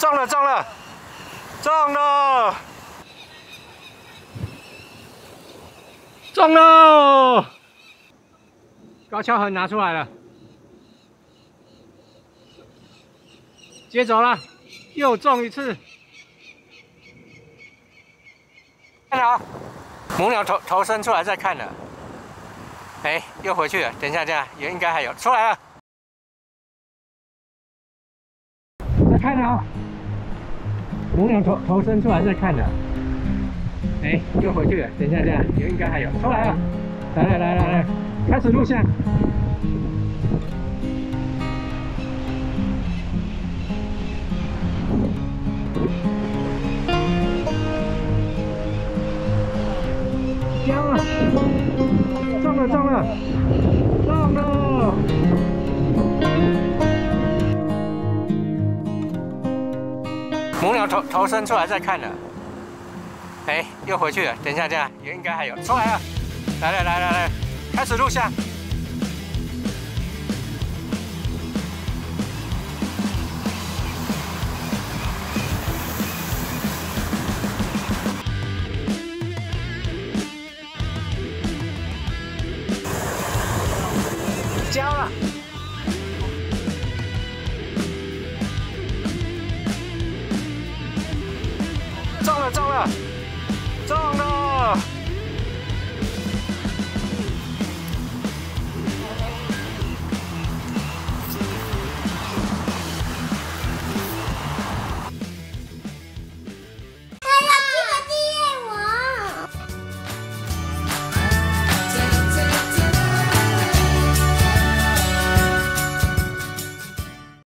中了中了中了中了！高跷痕拿出来了，接走了，又中一次。看好，母鸟头头伸出来再看了。哎，又回去了。等一下，这样也应该还有出来了。再看好，母鸟头头伸出来再看了。哎，又回去了。等一下，这样也应该还有出来了。来来来来来，开始录像。了，中了中了中了！母鸟头头伸出来再看了，哎，又回去了。等一下，这样也应该还有出来了。来来来来来，开始录像。交了，了中了！